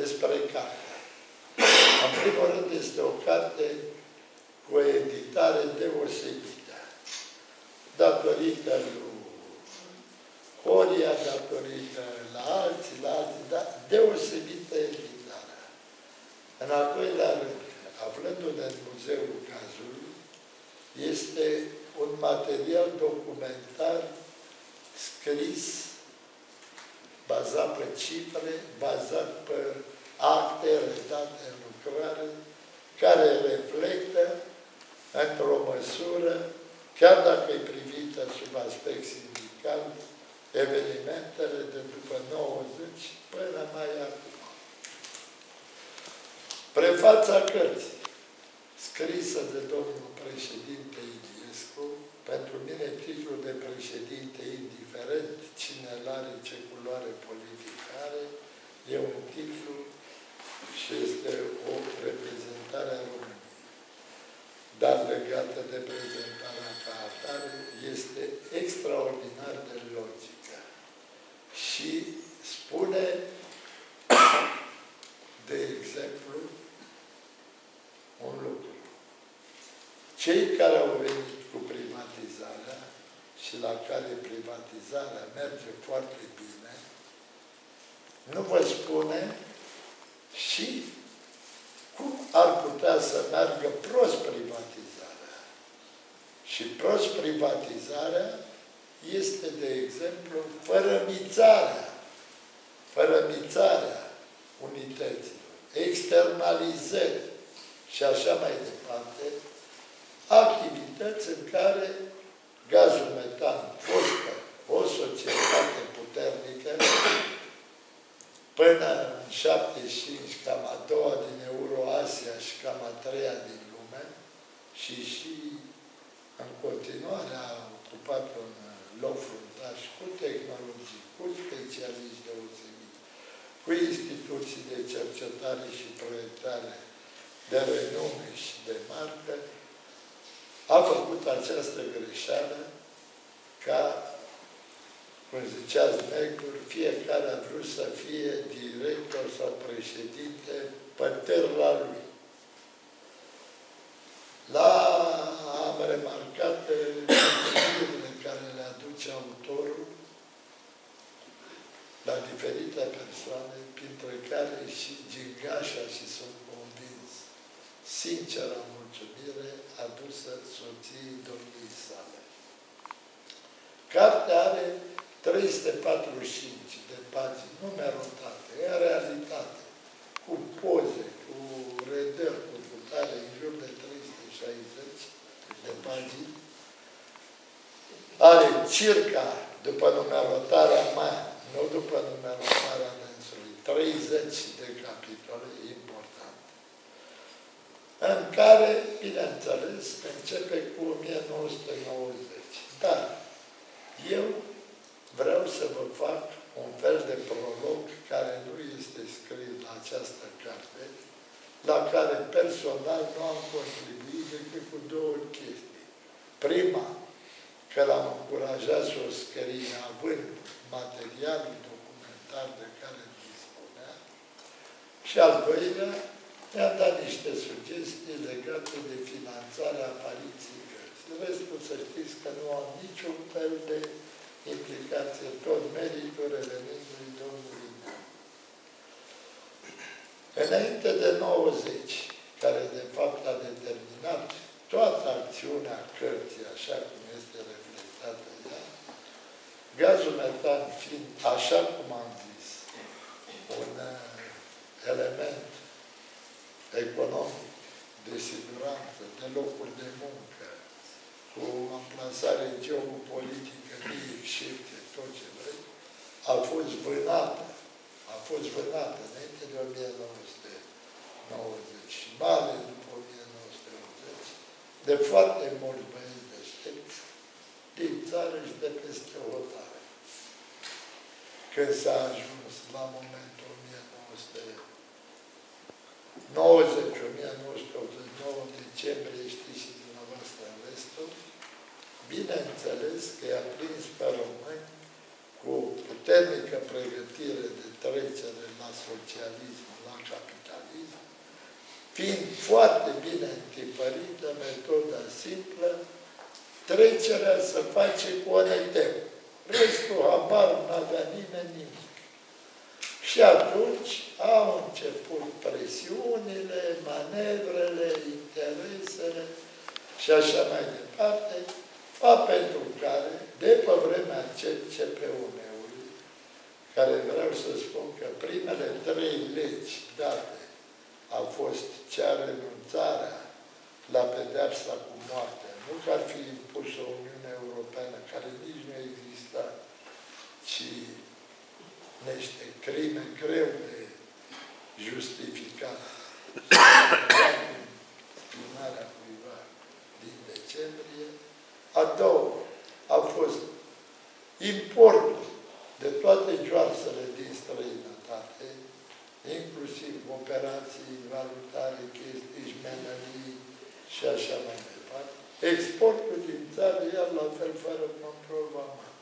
despre carte. În primul rând este o carte cu o editare deosebită. Datorită lui Horia, datorită la alții, la alții, dar deosebită editarea. În al doilea rând, aflându-ne în Muzeul Cazului, este un material documentar scris, bazat pe cifre, bazat pe acte redate în lucrare, care reflectă într-o măsură, chiar dacă e privită sub aspect sindical, evenimentele de după 90 până mai acum. Prefața cărții, scrisă de domnul președinte Iliescu, pentru mine titlul de președinte, indiferent cine îl are, ce culoare politică are, e un titlu și este o reprezentare a României. Dar legată de prezentarea ca atare, este extraordinar de logică. Și spune, de exemplu, un lucru. Cei care au venit cu privatizarea și la care privatizarea merge foarte bine, nu vă spune și cum ar putea să meargă prost privatizarea. Și prost privatizarea este, de exemplu, fărămițarea, fărămițarea unităților, externalizări și așa mai departe, activități în care gazul metan, fostă o societate puternică, până în 75, cam a doua din Euroasia și cam a treia din lume, și și în continuare a ocupat un loc fruntaș cu tehnologii, cu specialiști deosebiți, cu instituții de cercetare și proiectare de renume și de marcă, a făcut această greșeală ca cum ziceați Necur, fiecare a vrut să fie director sau președinte pe la lui. La am remarcat lucrurile care le aduce autorul la diferite persoane, printre care și Gingașa și sunt convins, sinceră mulțumire adusă soției domniei sale. Cartea are 345 de pagini numerotate, în realitate, cu poze, cu redări, cu putare, în jur de 360 de pagini. Are circa, după numerotarea mea, nu după numerotarea dânsului, 30 de capitole importante, în care, bineînțeles, începe cu 1990. Dar eu vreau să vă fac un fel de prolog care nu este scris la această carte, la care personal nu am contribuit decât cu două chestii. Prima, că l-am încurajat să o scrie având materialul documentar de care dispunea și al doilea, mi-a dat niște sugestii legate de finanțarea apariției cărții. Restul să știți că nu am niciun fel de implicație, tot meritul revenitului Domnului meu. Înainte de 90, care de fapt a determinat toată acțiunea cărții, așa cum este reflectată ea, gazul metan fiind, așa cum am zis, un uh, element economic, de siguranță, de locuri de muncă, cu amplasare geopolitică de excepție, tot ce vrei, a fost vânată, a fost vânată înainte de 1990 și mai ales după 1980, de foarte mulți băieți deștepți din țară și de peste hotare. Când s-a ajuns la momentul 1990, 1989 decembrie, știți și dumneavoastră restul, bineînțeles că i-a prins pe români cu puternică pregătire de trecere la socialism, la capitalism, fiind foarte bine întipărită metoda simplă, trecerea se face cu ONT-ul. Restul, habar nu avea nimeni nimic. Și atunci au început presiunile, manevrele, interesele și așa mai departe, fapt pentru care, de pe vremea CCP-ului, care vreau să spun că primele trei legi date au fost cea renunțarea la pedeapsa cu moartea, nu că ar fi impus o Uniune Europeană care nici nu exista, ci niște crime greu de justificat. Spinarea cuiva din decembrie. A doua a fost importul de toate joarsele din străinătate, inclusiv operații valutare, chestii, șmenării și așa mai departe. Exportul din țară, iar la fel, fără control vamal.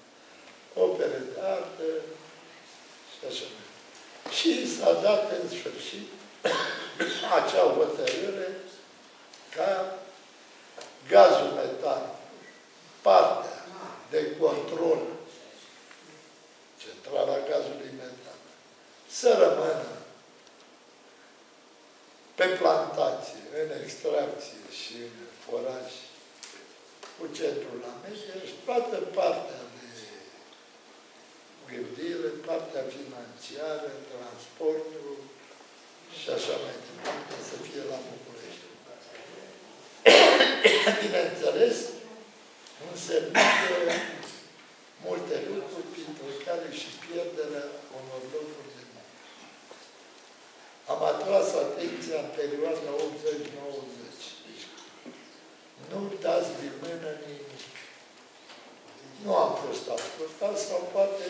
Opere de artă și așa mai departe. Și s-a dat în sfârșit acea hotărâre ca gazul metan, partea de control centrala gazului metan, să rămână pe plantație, în extracție și în foraj cu centrul la medie și toată partea de gândire, partea financiară, transportul și așa mai departe, să fie la București. Bineînțeles, însemnând multe lucruri, printre care și pierderea unor locuri de muncă. Am atras atenția în perioada 80-90. Deci, nu dați din mână nimic. Nu am fost ascultat sau poate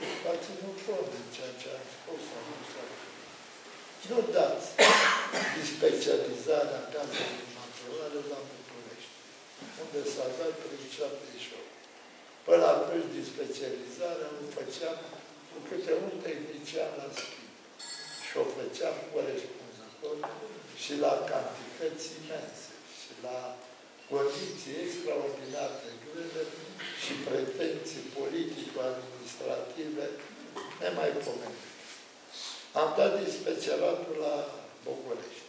nu ați ținut cont de ceea ce am spus sau nu sau nu dați specializarea gazului naturale la București, unde s-a dat prin 78. Până atunci, din specializarea o făceam cu câte un tehnician la schimb. Și o făceam corespunzător și la cantități imense și la condiții extraordinar de grele și pretenții politico-administrative nemaipomenite. Am dat dispeceratul la București.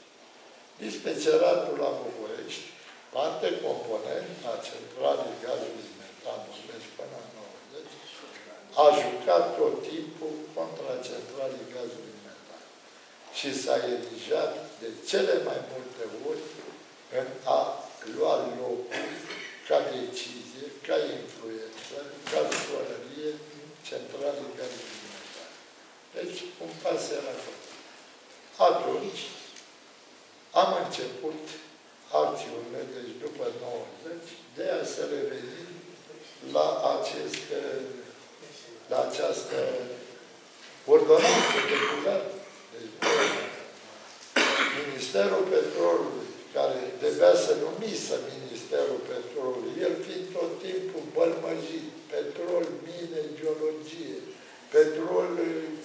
Dispeceratul la București, parte component a centralei gazului metan, vorbesc până în 90, a jucat tot timpul contra centralei gazului metan. Și s-a erijat de cele mai multe ori în a lua locul ca decizie, ca influență, ca școlărie centralei gazului metan. Deci, un pas era făcut. Atunci, am început acțiunile, deci după 90, de a se reveni la, acest, la această ordonanță de guvern. Deci, Ministerul Petrolului, care trebuia să numisă Ministerul Petrolului, el fiind tot timpul bălmăjit, petrol, mine, geologie, petrol,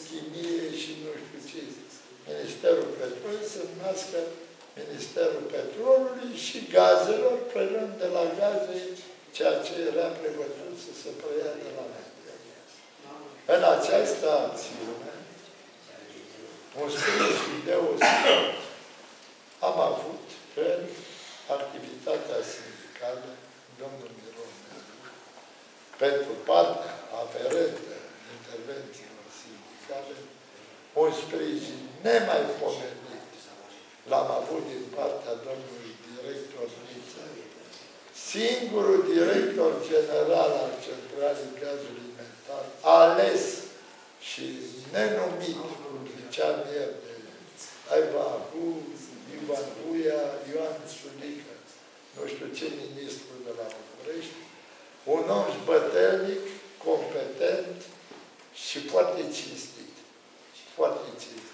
chimie și nu știu ce. Ministerul Petrolului să numească Ministerul Petrolului și gazelor, prelând de la gaze ceea ce era prevăzut să se preia de la noi. În această acțiune, un sprijin deosebit am avut în activitatea sindicală, domnul Miron pentru partea aferentă intervențiilor sindicale, un sprijin nemaipomenit l-am avut din partea domnului director Niță, singurul director general al Centralii Gazului Mental, ales și nenumit, cum ziceam ieri, de Aiva Ahu, Ivan Buia, Ioan Sulică, nu știu ce ministru de la București, un om bătelnic, competent și foarte cinstit. Foarte cinstit.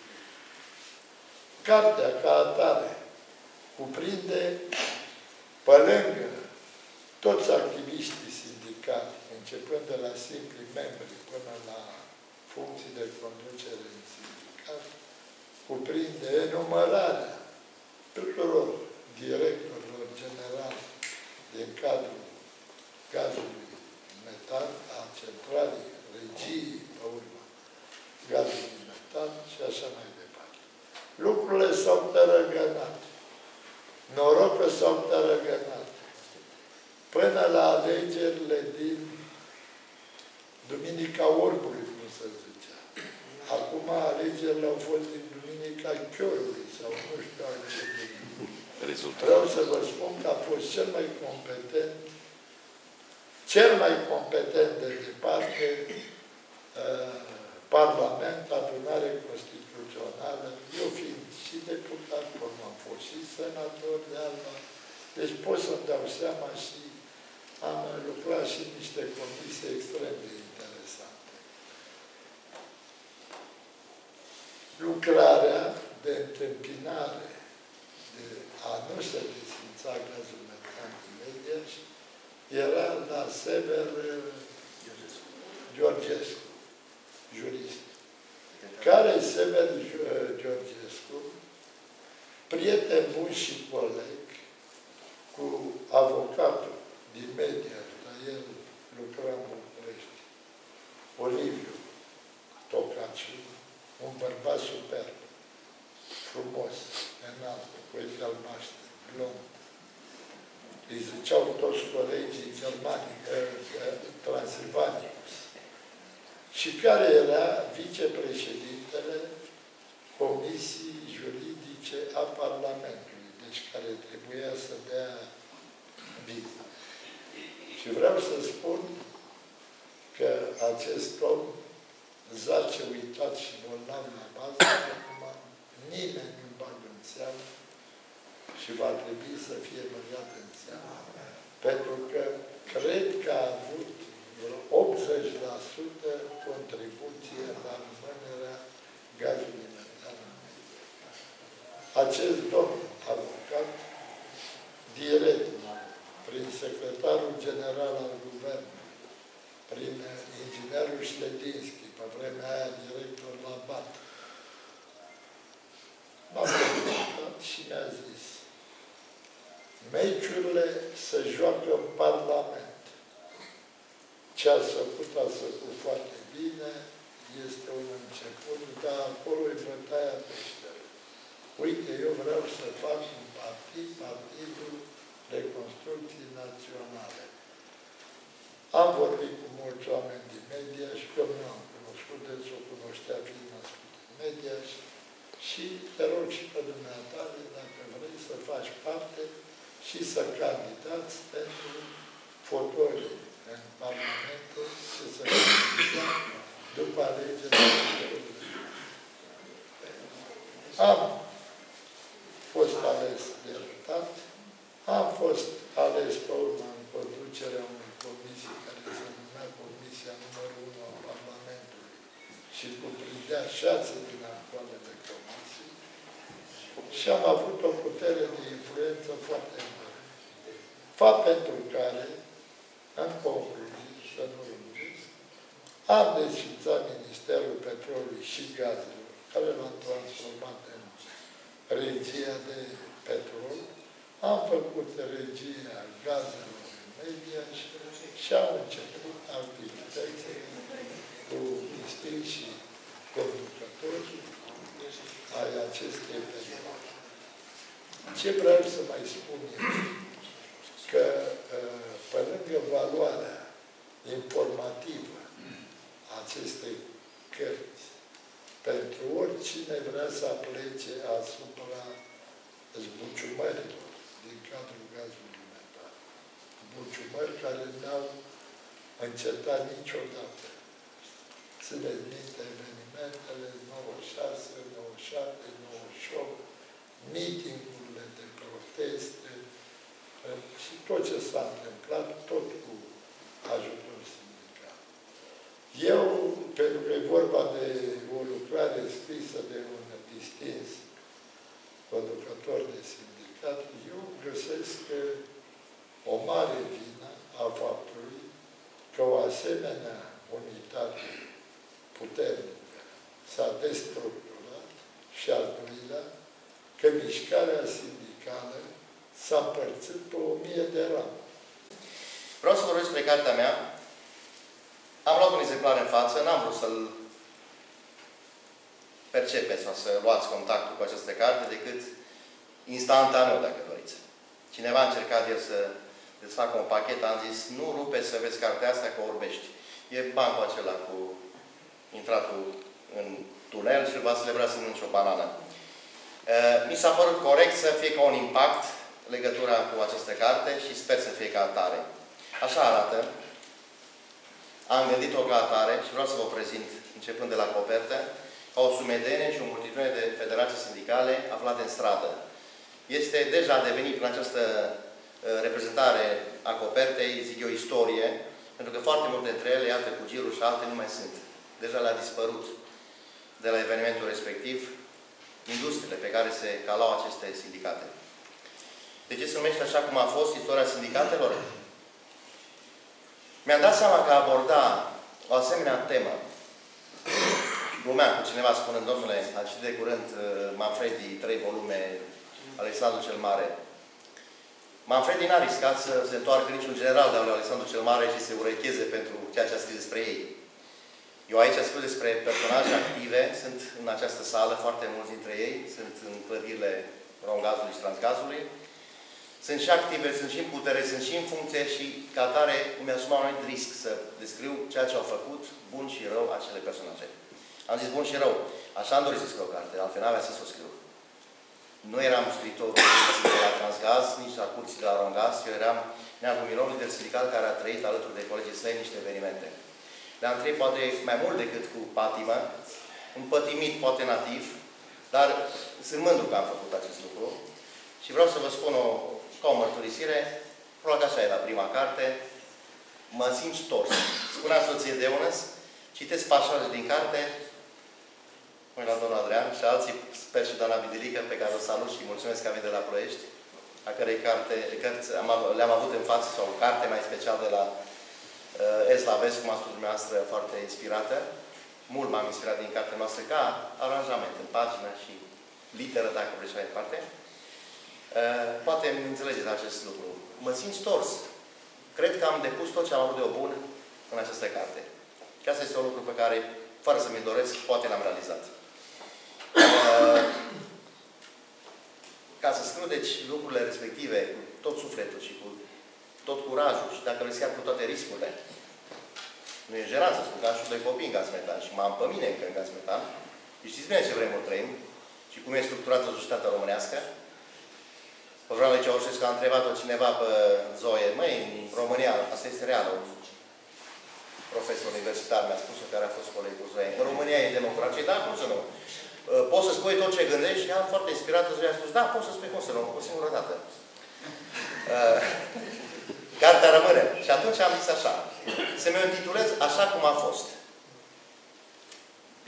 Cartea, ca atare, cuprinde, pe lângă toți activiștii sindicali, în începând de la simpli membri până la funcții de conducere în sindicat, cuprinde enumărarea tuturor directorilor generali din cadrul gazului metan, a centralei, regiei, pe urmă, gazului metan și așa mai departe. Lucrurile s-au tărăgănat. Norocul s-au tărăgănat. Până la alegerile din Duminica Orbului, cum se zicea. Acum alegerile au fost din Duminica Chiorului sau nu știu ce Rezultat. Vreau să vă spun că a fost cel mai competent, cel mai competent de departe uh, Parlament, adunare constituțională, eu fiind și deputat, cum am fost și senator de alba, deci pot să-mi dau seama și am lucrat și în niște comisii extrem de interesante. Lucrarea de întâmpinare de a nu se desfința gazul metan din Mediaș era la Sever Georgescu, jurist. Care Sever Georgescu, prieten bun și coleg cu avocatul din media, dar el lucra în București, Oliviu Tocaciu, un bărbat superb, frumos, înalt, cu ochi albaștri, blond. Îi ziceau toți colegii germani, transilvanii. Și care era vicepreședintele Comisiei Juridice a Parlamentului, deci care trebuia să dea viză. Și vreau să spun că acest om zace uitat și bolnav la bază, acum nimeni nu bagă în seamă și va trebui să fie băgat în seamă. Pentru că cred că a avut vreo 80% contribuție la rămânerea gazului metan. Acest domn avocat, direct, prin secretarul general al guvernului, prin inginerul Șledinski, pe vremea aia director la BAT, m-a prezentat și mi-a zis meciurile se joacă în Parlament. Ce a făcut, a făcut foarte bine, este un început, dar acolo e bătaia peșteră. Uite, eu vreau să fac un partid, Partidul Reconstrucții Naționale. Am vorbit cu mulți oameni din media și că nu am cunoscut, deci o cunoștea fiind născut în media și, și te rog și pe dumneavoastră, dacă vrei să faci parte și să candidați pentru fotoli în Parlamentul și să după alegerile. Am fost ales deputat, am fost ales pe urmă în conducerea unei comisii care se numea Comisia numărul 1 a Parlamentului și cuprindea șase din actualele comisii și am avut o putere de influență foarte mare. Fapt pentru care, în concluzie, să nu lungesc, am desfințat Ministerul Petrolului și Gazelor, care l-am transformat în regia de petrol, am făcut regia gazelor în media și, și am început activitățile cu mistrii și conducători ai acestei perioade. Ce vreau să mai spun este că pe lângă valoarea informativă a acestei cărți, pentru oricine vrea să aplece asupra zbuciumărilor din cadrul gazului metan. Zbuciumări care n-au încetat niciodată. Țineți minte evenimentele 96, 97, 98, mitingurile de proteste și tot ce s-a întâmplat, tot cu ajutor sindical. Eu, pentru că e vorba de o lucrare scrisă de un distins conducător de sindicat, eu găsesc o mare vină a faptului că o asemenea unitate puternică s-a destructurat și al doilea, că mișcarea sindicală s-a împărțit pe o mie de rame. Vreau să vorbesc despre cartea mea. Am luat un exemplar în față, n-am vrut să-l percepeți sau să luați contactul cu această carte decât instantaneu, dacă doriți. Cineva a încercat el să îți facă un pachet, am zis, nu rupe să vezi cartea asta că orbești. E bancul acela cu intratul în tunel și va celebra să mănânci o banană. Mi s-a părut corect să fie ca un impact legătura cu această carte și sper să fie ca atare. Așa arată. Am gândit-o ca atare și vreau să vă prezint, începând de la copertă, ca o sumedenie și o multitudine de federații sindicale aflate în stradă. Este deja devenit prin această uh, reprezentare a copertei, zic eu, istorie, pentru că foarte multe dintre ele, alte cu girul și alte, nu mai sunt. Deja le-a dispărut de la evenimentul respectiv industriile pe care se calau aceste sindicate. De ce se numește așa cum a fost istoria sindicatelor? Mi-am dat seama că aborda o asemenea temă glumeam cu cineva spunând, domnule, a citit de curând uh, Manfredi, trei volume, Alexandru cel Mare. Manfredi n-a riscat să se întoarcă niciun general de al lui Alexandru cel Mare și să urecheze pentru ceea ce a scris despre ei. Eu aici scriu despre personaje active, sunt în această sală foarte mulți dintre ei, sunt în clădirile Rongazului și Transgazului. Sunt și active, sunt și în putere, sunt și în funcție și ca atare îmi asum un risc să descriu ceea ce au făcut, bun și rău, acele personaje. Am zis bun și rău. Așa am dorit să scriu o carte, altfel n-avea să o scriu. Nu eram scriitor de la Transgaz, nici la curții de la Rongaz, eu eram Neagu Miron, lider sindical care a trăit alături de colegii săi niște evenimente. Le-am trăit poate mai mult decât cu patimă, un pătimit poate nativ, dar sunt mândru că am făcut acest lucru și vreau să vă spun o, ca o mărturisire, probabil că așa e la prima carte, mă simt stors. Spunea soție de Unes, citesc pasaje din carte, mă la domnul Adrian și alții, sper și doamna Vidilică, pe care o salut și mulțumesc că a venit de la Ploiești, a cărei carte, cărți le-am avut în față, sau o carte mai special de la uh, Eslavesc, cum a spus dumneavoastră, foarte inspirată. Mult m-am inspirat din cartea noastră ca aranjament în pagină și literă, dacă vreți mai departe. Uh, poate îmi înțelegeți acest lucru. Mă simt stors. Cred că am depus tot ce am avut de o bun în această carte. Și asta este un lucru pe care, fără să mi doresc, poate l-am realizat. Uh, ca să scriu, deci, lucrurile respective cu tot sufletul și cu tot curajul și dacă vreți chiar cu toate riscurile, nu e jenant să spun că am și doi copii în Gazmetan și m-am pe mine încă în Gazmetan. Și știți bine ce vremuri trăim și cum e structurată societatea românească. Pe vremea lui Ceaușescu a întrebat-o cineva pe Zoe, măi, în România, asta este reală, profesor universitar mi-a spus care a fost coleg cu Zoe. În România e democrație, da, cum să nu? Uh, poți să spui tot ce gândești? Ea foarte inspirată, Zoe a spus, da, poți să spui cum să nu, o singură dată. Uh, cartea rămâne. Și atunci am zis așa, să mi-o intitulez așa cum a fost.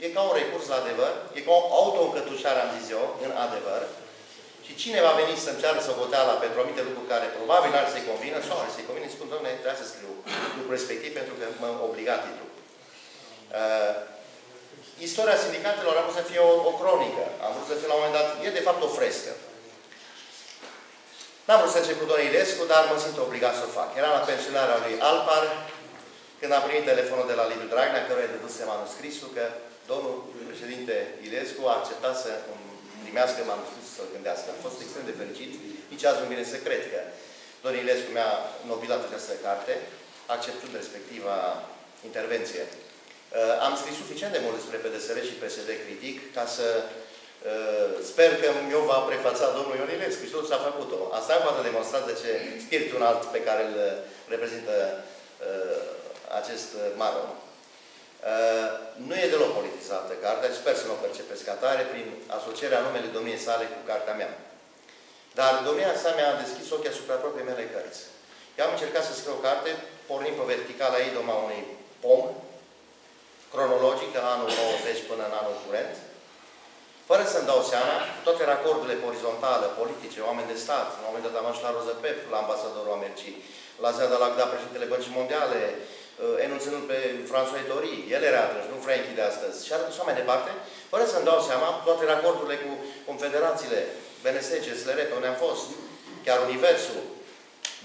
E ca un recurs la adevăr, e ca o auto-încătușare, am zis eu, în adevăr, și cine va veni să-mi ceară socoteala pentru anumite lucruri care probabil ar să-i convină, sau ar să-i convină, spun, doamne, trebuie să scriu lucrul respectiv pentru că mă obliga titlul. Uh, istoria sindicatelor a vrut să fie o, o cronică. Am vrut să fie la un moment dat, e de fapt o frescă. N-am vrut să încep cu Don Ilescu, dar mă simt obligat să o fac. Eram la pensionarea lui Alpar, când am primit telefonul de la Liviu Dragnea, căruia îi dăduse manuscrisul, că domnul președinte Ilescu a acceptat să primească manuscrisul să-l gândească. Am fost extrem de fericit. Nici azi nu vine să cred că Don Ilescu mi-a nobilat această carte, acceptând respectiva intervenție. Uh, am scris suficient de mult despre PDSR și PSD critic ca să uh, sper că mi-o va prefața domnul Ionilescu și totul s-a făcut-o. Asta e poate demonstrat de ce spiritul alt pe care îl reprezintă uh, acest mare Uh, nu e deloc politizată cartea și sper să nu o percepeți ca tare prin asocierea numele domniei sale cu cartea mea. Dar domnia sa mi-a deschis ochii asupra propriei mele cărți. Eu am încercat să scriu o carte, pornind pe verticala idoma unui pom, cronologic, de la anul 90 până în anul curent, fără să-mi dau seama, toate racordurile orizontale, politice, oameni de stat, în momentul dat am la Rozăpep, la ambasadorul Americii, la Ziada Lagda, președintele Băncii Mondiale, enunțându-l pe François Tori, el era atunci, nu Frankie de astăzi, și așa mai departe, fără să-mi dau seama, toate racordurile cu confederațiile, BNS, CSLR, pe unde am fost, chiar Universul,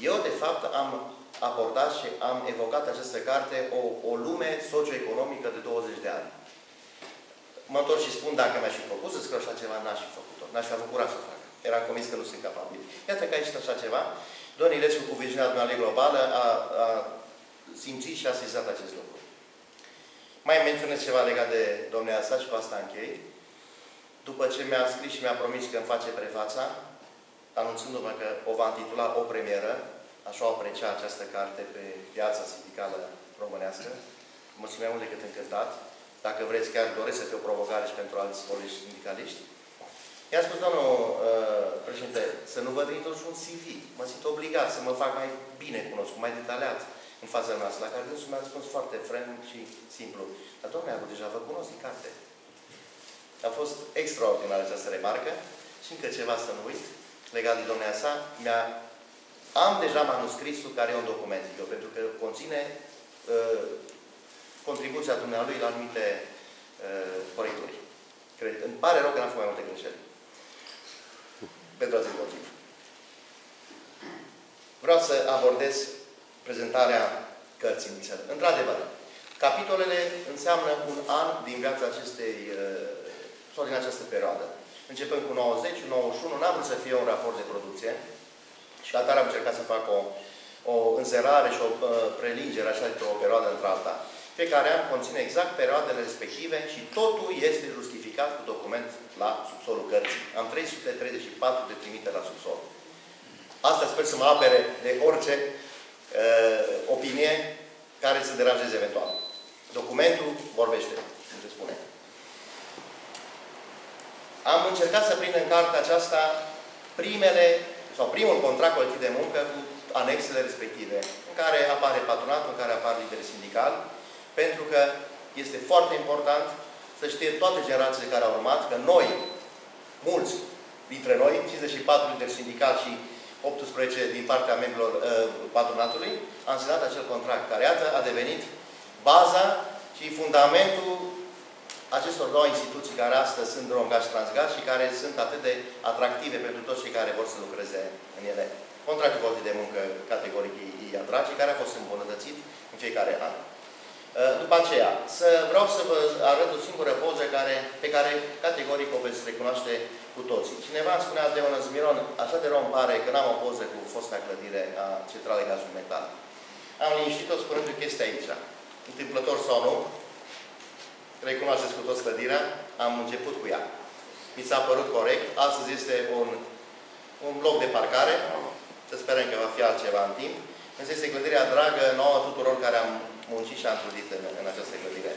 eu, de fapt, am abordat și am evocat această carte o, o lume socioeconomică de 20 de ani. Mă întorc și spun, dacă mi-aș fi propus să scriu așa ceva, n-aș fi făcut-o. N-aș fi bucurat să fac. Eram convins că nu sunt capabil. Iată că aici așa ceva. Don Ilescu, cu viziunea dumneavoastră globală, a, a simțit și a sesizat acest lucru. Mai menționez ceva legat de domnea sa și cu asta închei. După ce mi-a scris și mi-a promis că îmi face prefața, anunțându-mă că o va intitula O premieră, așa o aprecia această carte pe piața sindicală românească, mă simt mai mult decât încântat. Dacă vreți, chiar doresc să fie o provocare și pentru alți colegi sindicaliști. I-a spus, domnul uh, președinte, să nu vă trimit un CV. Mă simt obligat să mă fac mai bine cunoscut, mai detaliat în fața noastră, la care dânsul mi-a răspuns foarte frân și simplu. Dar, domnule, am deja vă cunosc din carte. A fost extraordinar această remarcă și încă ceva să nu uit, legat de domnea sa, mi-a am deja manuscrisul care e un document, eu, pentru că conține uh, contribuția dumnealui la anumite uh, corecturi. Cred, îmi pare rău că n-am făcut mai multe greșeli. Pentru acest motiv. Vreau să abordez prezentarea cărții inițiale. Într-adevăr, capitolele înseamnă un an din viața acestei, uh, sau din această perioadă. Începând cu 90, 91, n-am vrut să fie un raport de producție, și ca atare am încercat să fac o, o înzerare și o uh, prelingere așa de o perioadă într-alta. Fiecare an conține exact perioadele respective și totul este justificat cu document la subsolul cărții. Am 334 de trimite la subsol. Asta sper să mă apere de orice uh, opinie care să deranjeze eventual. Documentul vorbește, cum se spune. Am încercat să prind în cartea aceasta primele sau primul contract colectiv de muncă cu anexele respective, în care apare patronatul, în care apar lideri sindicali, pentru că este foarte important să știe toate generațiile care au urmat că noi, mulți dintre noi, 54 lideri sindicali și 18 din partea membrilor uh, patronatului, am semnat acel contract, care iată a devenit baza și fundamentul acestor două instituții care astăzi sunt Romgaz și Transgaz și care sunt atât de atractive pentru toți cei care vor să lucreze în ele. Contractul de muncă categoric îi atrage, care a fost îmbunătățit în fiecare an. Uh, după aceea, să vreau să vă arăt o singură poză care, pe care categoric o veți recunoaște cu toții. Cineva îmi spunea de un Zmiron, așa de rău îmi pare că n-am o poză cu fosta clădire a centralei gazului metal. Am liniștit-o spunând că este aici. Întâmplător sau nu, recunoașteți cu toți clădirea, am început cu ea. Mi s-a părut corect. Astăzi este un, un bloc de parcare. Să sperăm că va fi altceva în timp. Însă este clădirea dragă nouă tuturor care am muncit și am trudit în, în această clădire.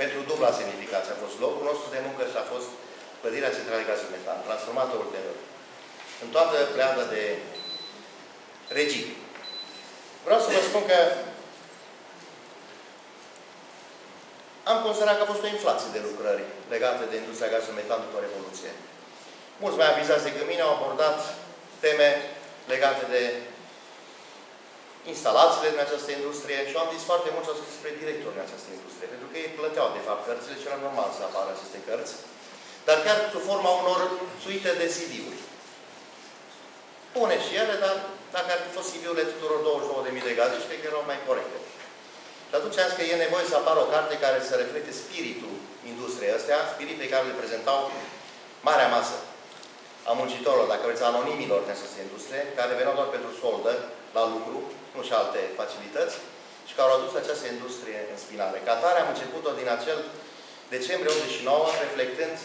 Pentru dubla semnificație a fost locul nostru de muncă și a fost clădirea centrală gazului metan, transformată ulterior. În toată pleada de regii. Vreau să vă spun că am considerat că a fost o inflație de lucrări legate de industria gazului metan după Revoluție. Mulți mai avizați decât mine au abordat teme legate de instalațiile din această industrie și am zis foarte mult au scris spre directori din această industrie, pentru că ei plăteau, de fapt, cărțile și era normal să apară aceste cărți, dar chiar sub forma unor suite de CD-uri. Pune și ele, dar dacă ar fi fost CD-urile tuturor 29.000 de gaze, cred că erau mai corecte. Și atunci am zis că e nevoie să apară o carte care să reflecte spiritul industriei astea, spiritul care le prezentau marea masă a muncitorilor, dacă vreți, anonimilor din această industrie, care veneau doar pentru soldă, la lucru, nu și alte facilități, și care au adus această industrie în spinare. Ca tare am început-o din acel decembrie 89, reflectând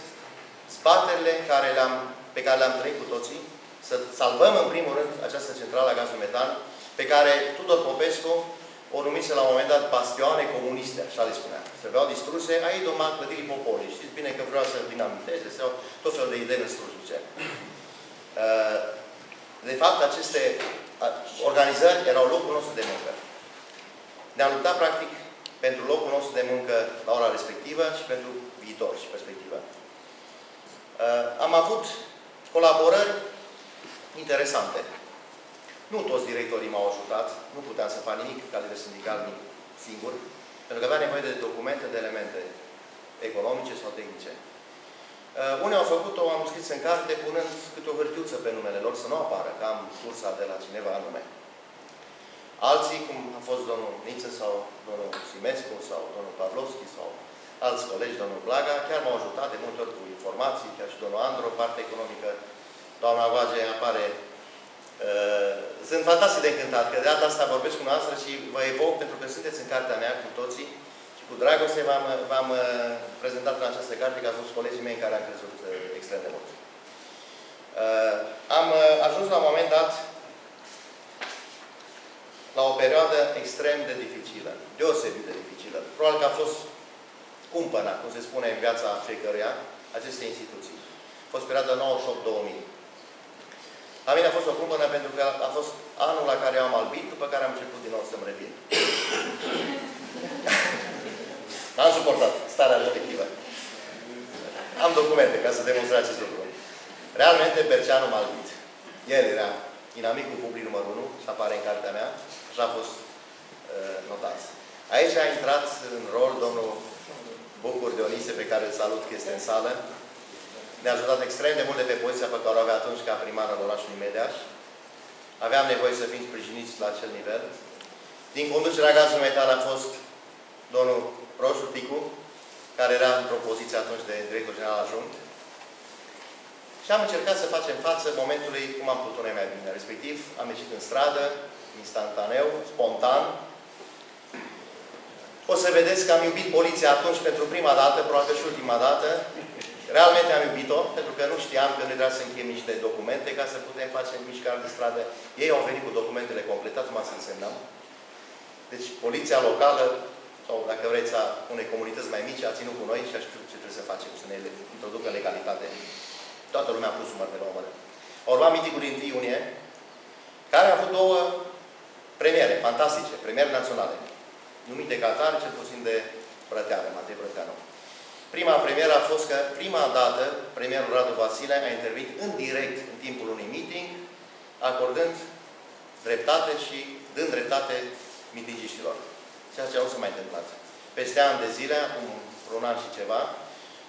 zbaterile care le-am, pe care le-am trăit cu toții, să salvăm în primul rând această centrală a gazului metan, pe care Tudor Popescu o numise la un moment dat bastioane comuniste, așa le spunea. Se vreau distruse, aici doma clădirii poporului. Știți bine că vreau să dinamiteze sau tot felul de idei năstrușnice. Uh, de fapt, aceste organizări erau locul nostru de muncă. Ne-am luptat, practic, pentru locul nostru de muncă la ora respectivă și pentru viitor și perspectivă. Uh, am avut colaborări interesante. Nu toți directorii m-au ajutat, nu puteam să fac nimic ca lider sindical singur, pentru că avea nevoie de documente, de elemente economice sau tehnice. Uh, unii au făcut-o, am scris în carte, punând câte o hârtiuță pe numele lor, să nu apară, că am sursa de la cineva anume. Alții, cum a fost domnul Niță sau domnul Simescu sau domnul Pavlovski sau alți colegi, domnul Blaga, chiar m-au ajutat de multe ori cu informații, chiar și domnul Andro, parte economică, doamna Vage apare. Uh, sunt fantastic de încântat că de data asta vorbesc cu noastră și vă evoc pentru că sunteți în cartea mea cu toții și cu dragoste v-am uh, prezentat în această carte că ați fost colegii mei care am crezut uh, extrem de mult. Am ajuns la un moment dat la o perioadă extrem de dificilă, deosebit de dificilă. Probabil că a fost cumpăna, cum se spune în viața fiecăruia, acestei instituții. A fost perioada 98-2000. La mine a fost o cumpănă pentru că a fost anul la care am albit, după care am început din nou să-mi revin. N-am suportat starea respectivă. Am documente ca să demonstrez acest lucru. Realmente, Berceanu m-a albit. El era inamicul public numărul 1, și apare în cartea mea, și a fost uh, notat. Aici a intrat în rol domnul Bucur Dionise, pe care îl salut că este în sală. Ne-a ajutat extrem de mult de pe poziția pe care o avea atunci ca primar al orașului Mediaș. Aveam nevoie să fim sprijiniți la acel nivel. Din conducerea gazului metal a fost domnul Roșu Ticu, care era într-o poziție atunci de director general adjunct. Și am încercat să facem față momentului cum am putut noi mai bine. Respectiv, am ieșit în stradă, instantaneu, spontan, o să vedeți că am iubit poliția atunci pentru prima dată, probabil și ultima dată. Realmente am iubit-o, pentru că nu știam că ne trebuia să încheiem niște documente ca să putem face mișcare de stradă. Ei au venit cu documentele completate, numai să însemnăm. Deci, poliția locală, sau dacă vreți, a unei comunități mai mici, a ținut cu noi și a știut ce trebuie să facem, să ne introducă legalitate. Toată lumea a pus umăr pe la umăr. Au urmat miticul din 1 iunie, care a avut două premiere fantastice, premiere naționale numite ca atare, cel puțin de Brăteanu, Matei Brăteanu. Prima premieră a fost că prima dată premierul Radu Vasile a intervenit în direct în timpul unui meeting, acordând dreptate și dând dreptate mitingiștilor. Ceea ce nu s-a mai întâmplat. Peste ani de zile, acum un an și ceva,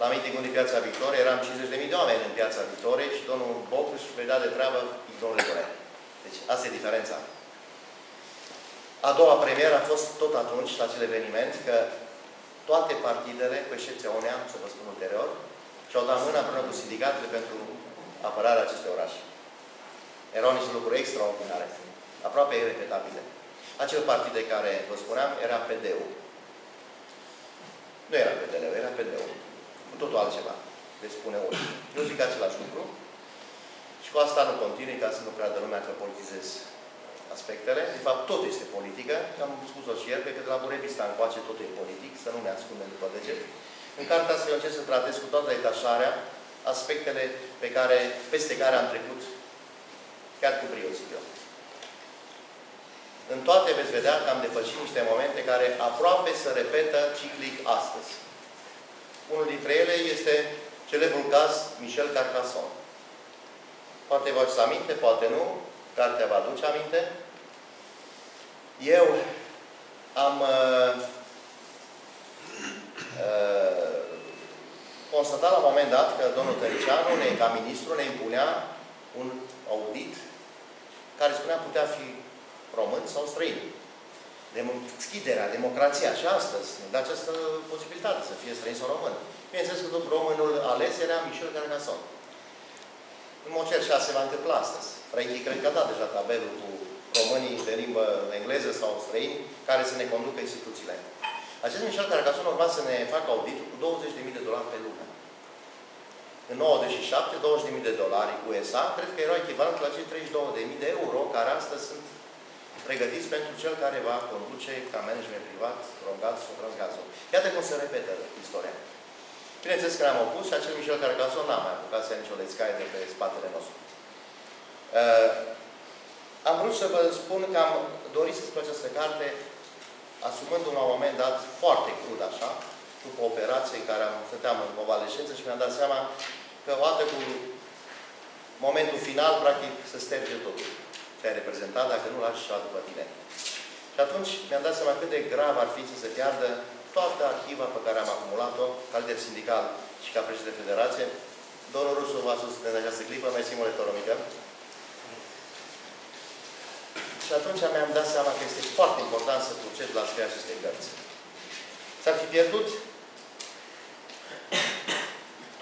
la meetingul din Piața Victoriei, eram 50.000 de oameni în Piața Victoriei și domnul Bocș își vedea de treabă ignorele Deci, asta e diferența. A doua premieră a fost tot atunci, la acel eveniment, că toate partidele, cu excepția unea, să vă spun ulterior, și-au dat mâna împreună cu sindicatele pentru apărarea acestui oraș. Erau niște lucruri extraordinare, aproape irepetabile. Acel partid de care vă spuneam era PD-ul. Nu era PDL-ul, era PD-ul. Cu totul altceva. Deci spune unul. Eu zic același lucru. Și cu asta nu continui, ca să nu creadă lumea că politizez aspectele. De fapt, tot este politică. Am spus-o și ieri, că de la Burevista încoace tot e politic, să nu ne ascundem după deget. În cartea asta eu încerc să tratez cu toată detașarea aspectele pe care, peste care am trecut chiar cu brio, zic eu. În toate veți vedea că am depășit niște momente care aproape se repetă ciclic astăzi. Unul dintre ele este celebrul caz Michel Carcassonne. Poate vă aduceți aminte, poate nu. Cartea vă aduce aminte. Eu am uh, uh, constatat la un moment dat că domnul Tăricianu, ne, ca ministru, ne impunea un audit care spunea putea fi român sau străin. Deschiderea, democrația și astăzi ne dă această posibilitate să fie străin sau român. Bineînțeles că românul ales era Michel Carcassonne. În mod cer și se va întâmpla astăzi. Frankie cred că a dat deja tabelul cu românii de limbă engleză sau străini care să ne conducă instituțiile. Acest Michel Carcassonne urma să ne facă auditul cu 20.000 de dolari pe lună. În 97, 20.000 de dolari USA, cred că erau echivalent la cei 32.000 de euro care astăzi sunt pregătiți pentru cel care va conduce ca management privat Romgaz sau Transgazul. Iată cum se repetă istoria. Bineînțeles că ne-am opus și acel Michel Carcassonne n-a mai apucat să ia nicio lețcaie de pe spatele nostru. Uh, am vrut să vă spun că am dorit să scriu această carte asumându-mă la un moment dat foarte crud așa, după operație în care am, stăteam în convalescență și mi-am dat seama că odată cu momentul final, practic, să sterge totul ce ai reprezentat, dacă nu lași și după tine. Și atunci mi-am dat seama cât de grav ar fi să se piardă toată arhiva pe care am acumulat-o, ca lider sindical și ca președinte de federație. Domnul Rusu v-a susținut în această clipă, mai simt o mică. Și atunci mi-am dat seama că este foarte important să proced la scrierea acestei cărți. S-ar fi pierdut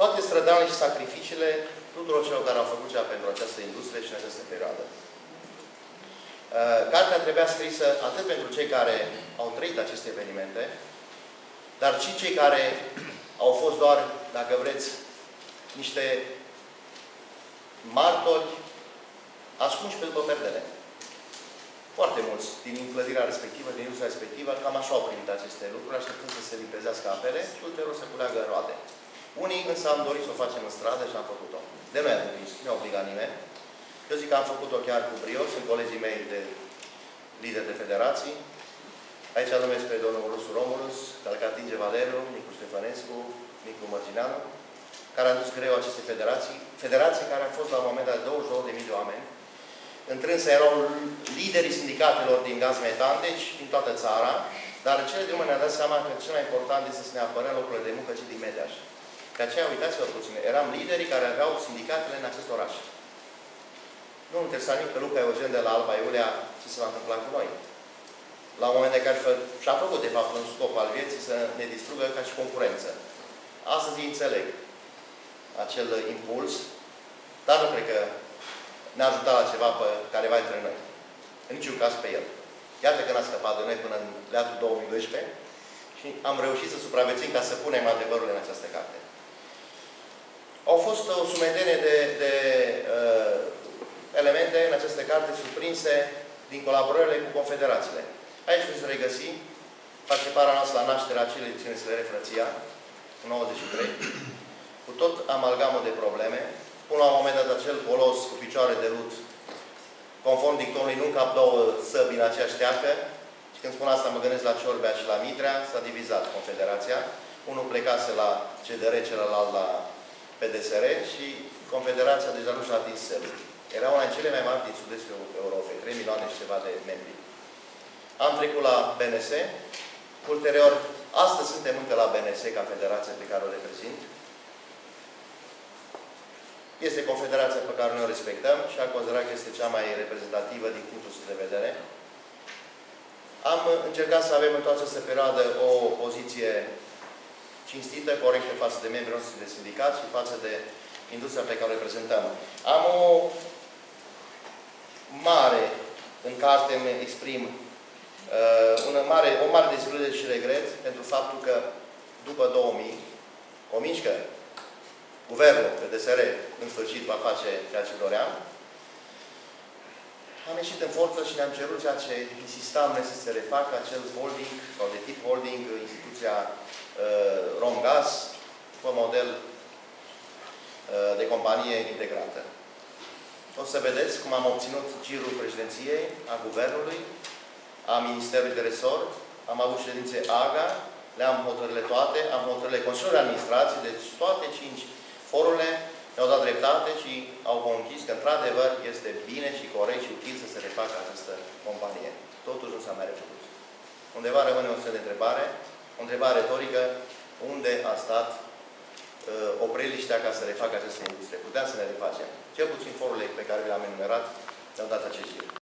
toate strădanile și sacrificiile tuturor celor care au făcut ceva pentru această industrie și în această perioadă. Uh, cartea trebuia scrisă atât pentru cei care au trăit aceste evenimente, dar și cei care au fost doar, dacă vreți, niște martori ascunși pe după perdele. Foarte mulți din clădirea respectivă, din industria respectivă, cam așa au primit aceste lucruri, așteptând să se limpezească apele și ulterior să culeagă roade. Unii însă am dorit să o facem în stradă și am făcut-o. De noi am prins, nu a obligat nimeni. Eu zic că am făcut-o chiar cu brio, sunt colegii mei de lideri de federații. Aici numesc pe domnul Rusu Romulus, Calcatinge Valeriu, Nicu Ștefănescu, Nicu Mărgineanu, care au dus greu aceste federații. Federații care au fost la un moment dat 22.000 de oameni. Întrânsă erau liderii sindicatelor din gaz metan, deci din toată țara, dar în cele de urmă ne-a dat seama că cel mai important este să ne apărăm locurile de muncă și din Mediaș. De aceea, uitați-vă puțin, eram liderii care aveau sindicatele în acest oraș. Nu îmi interesa nimic pe Luca Eugen de la Alba Iulia ce se va întâmpla cu noi. La un moment de care și-a făcut, de fapt, un scop al vieții să ne distrugă ca și concurență. Astăzi înțeleg acel impuls, dar nu cred că ne-a ajutat la ceva pe careva dintre noi. În niciun caz pe el. Iată că n-a scăpat de noi până în leatul 2012 și am reușit să supraviețuim ca să punem adevărul în această carte. Au fost o sumedenie de, de uh, elemente în această carte surprinse din colaborările cu confederațiile. Aici veți regăsi participarea noastră la nașterea acelei ținesele Frăția, în 93, cu tot amalgamul de probleme, până la un moment dat acel colos cu picioare de lut, conform dictonului, nu cap două săbi în aceeași teacă, și când spun asta mă gândesc la Ciorbea și la Mitrea, s-a divizat Confederația. Unul plecase la CDR, celălalt la PDSR și Confederația deja nu și-a atins selul. Era una din cele mai mari din sud-estul Europei, 3 milioane și ceva de membri. Am trecut la BNS, ulterior, astăzi suntem încă la BNS ca federație pe care o reprezint. Este confederația pe care noi o respectăm și am considerat că este cea mai reprezentativă din punctul de vedere. Am încercat să avem în toată această perioadă o poziție cinstită, corectă față de membrii noștri de sindicat și față de industria pe care o reprezentăm. Am o mare, în carte îmi exprim uh, una mare, o mare deziludere și regret pentru faptul că după 2000, convinși că guvernul PDSR în sfârșit va face ceea ce doream, am ieșit în forță și ne-am cerut ceea ce insistam noi să se refacă, acel holding sau de tip holding, instituția uh, Romgaz, pe model uh, de companie integrată. O să vedeți cum am obținut girul președinției, a Guvernului, a Ministerului de Resort, am avut ședințe AGA, le-am hotărârile toate, am hotărârile Consiliului de Administrație, deci toate cinci forurile ne-au dat dreptate și au conchis că, într-adevăr, este bine și corect și util să se refacă această companie. Totuși nu s-a mai refăcut. Undeva rămâne un semn de întrebare, o întrebare retorică, unde a stat uh, opreliștea ca să refacă această industrie. Puteam să ne refacem. Cel puțin forurile pe care le-am enumerat ne-au dat acest gir.